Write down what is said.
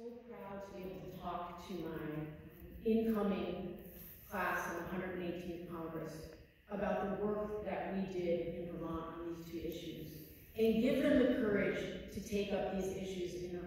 so proud to be able to talk to my incoming class in the 118th Congress about the work that we did in Vermont on these two issues and give them the courage to take up these issues in their.